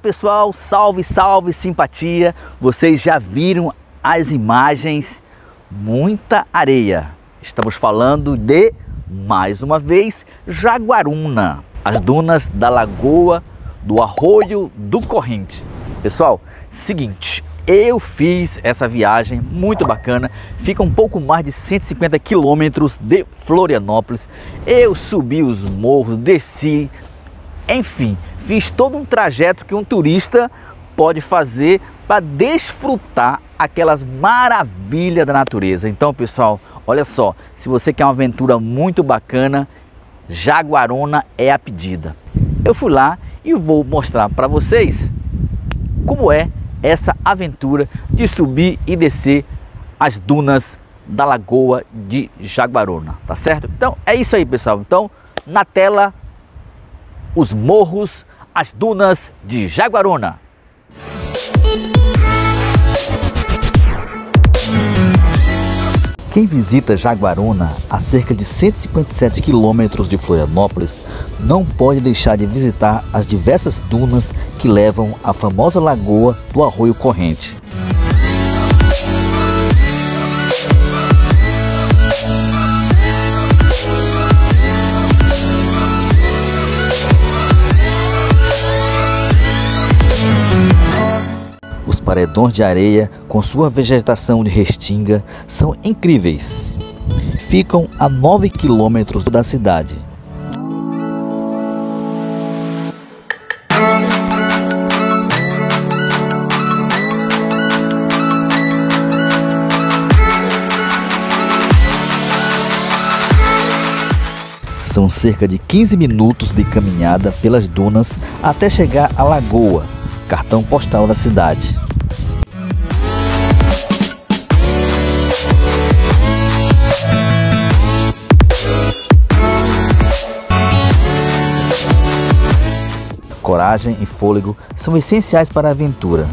pessoal, salve, salve, simpatia. Vocês já viram as imagens? Muita areia. Estamos falando de, mais uma vez, Jaguaruna, as dunas da Lagoa do Arroio do Corrente. Pessoal, seguinte, eu fiz essa viagem muito bacana, fica um pouco mais de 150 quilômetros de Florianópolis. Eu subi os morros, desci, enfim, fiz todo um trajeto que um turista pode fazer para desfrutar aquelas maravilhas da natureza. Então, pessoal, olha só, se você quer uma aventura muito bacana, Jaguarona é a pedida. Eu fui lá e vou mostrar para vocês como é essa aventura de subir e descer as dunas da Lagoa de Jaguarona, tá certo? Então é isso aí, pessoal. Então, na tela, os morros, as dunas de Jaguarona. Quem visita Jaguaruna, a cerca de 157 quilômetros de Florianópolis, não pode deixar de visitar as diversas dunas que levam à famosa lagoa do Arroio Corrente. Paredões de areia com sua vegetação de restinga são incríveis. Ficam a 9 quilômetros da cidade. São cerca de 15 minutos de caminhada pelas dunas até chegar à lagoa, cartão postal da cidade. coragem e fôlego são essenciais para a aventura.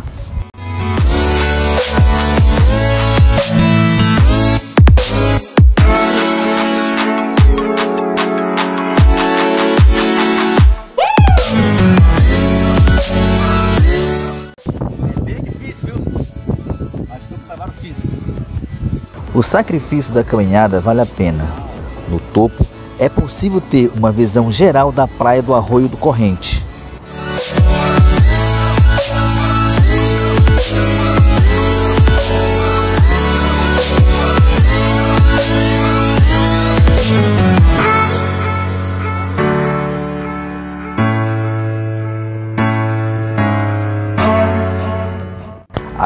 O sacrifício da caminhada vale a pena. No topo, é possível ter uma visão geral da praia do Arroio do Corrente.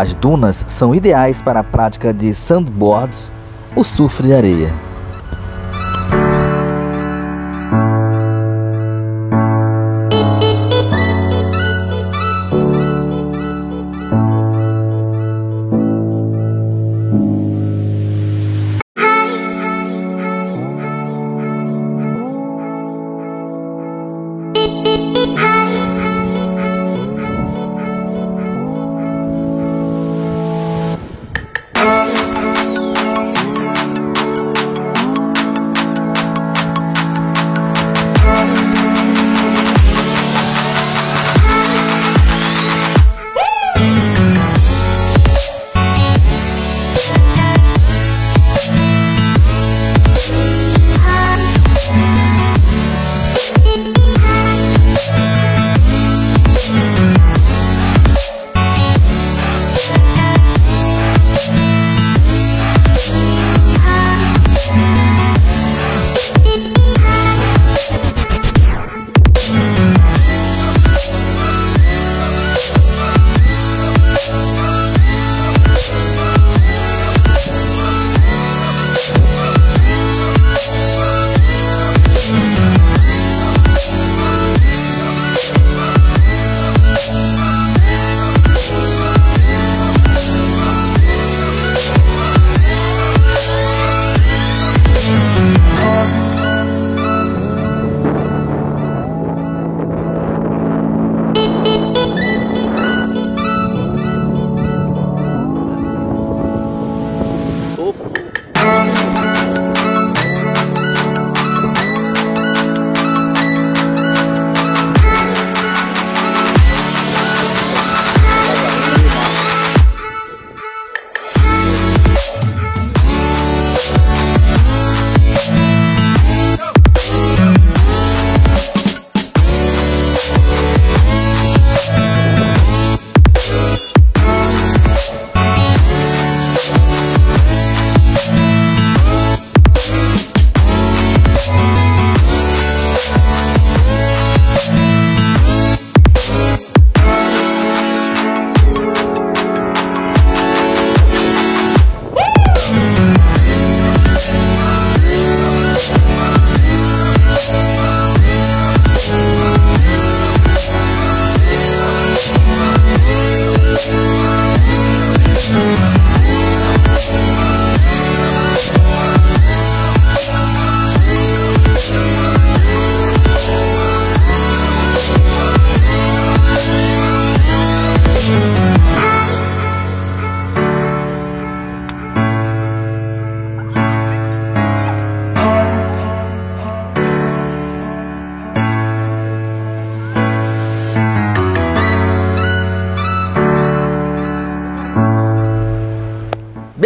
As dunas são ideais para a prática de sandboard, o surf de areia.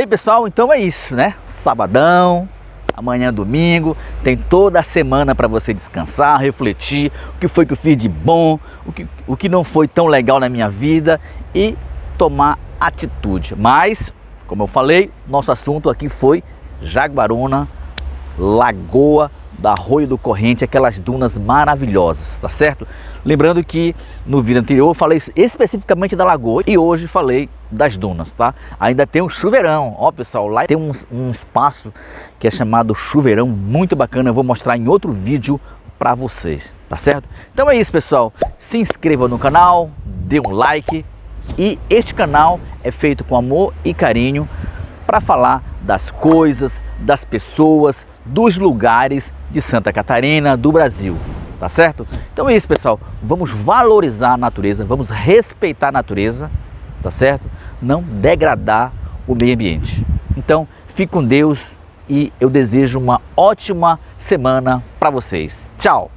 Pessoal, então é isso, né? Sabadão, amanhã domingo, tem toda a semana para você descansar, refletir o que foi que eu fiz de bom, o que, o que não foi tão legal na minha vida e tomar atitude. Mas, como eu falei, nosso assunto aqui foi Jaguaruna, Lagoa do Arroio do Corrente, aquelas dunas maravilhosas, tá certo? Lembrando que no vídeo anterior eu falei especificamente da lagoa e hoje falei das dunas, tá? Ainda tem um chuveirão, ó pessoal, lá tem um, um espaço que é chamado chuveirão, muito bacana, eu vou mostrar em outro vídeo para vocês, tá certo? Então é isso pessoal, se inscreva no canal, dê um like e este canal é feito com amor e carinho para falar das coisas, das pessoas, dos lugares de Santa Catarina, do Brasil, tá certo? Então é isso, pessoal. Vamos valorizar a natureza, vamos respeitar a natureza, tá certo? Não degradar o meio ambiente. Então, fique com Deus e eu desejo uma ótima semana para vocês. Tchau!